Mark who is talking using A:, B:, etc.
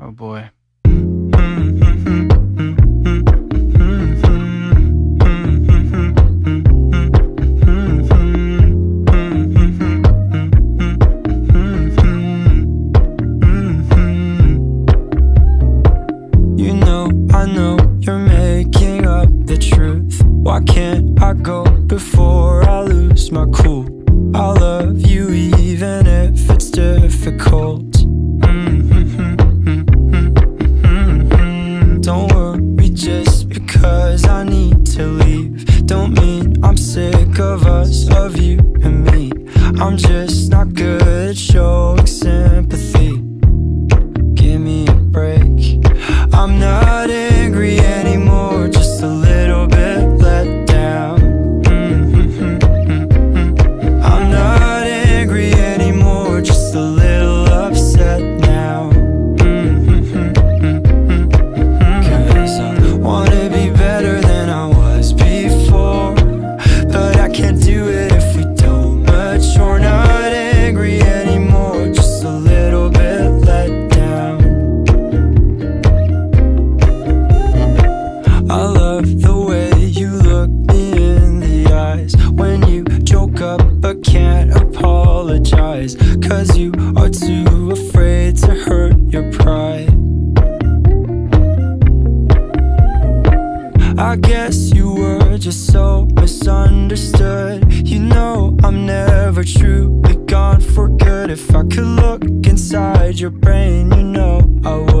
A: Oh boy.
B: You know, I know you're making up the truth. Why can't I go before I lose my cool? I love you even if it's difficult. Don't mean I'm sick of us, of you and me. I'm just not can't apologize. Cause you are too afraid to hurt your pride. I guess you were just so misunderstood. You know, I'm never truly gone for good. If I could look inside your brain, you know I would.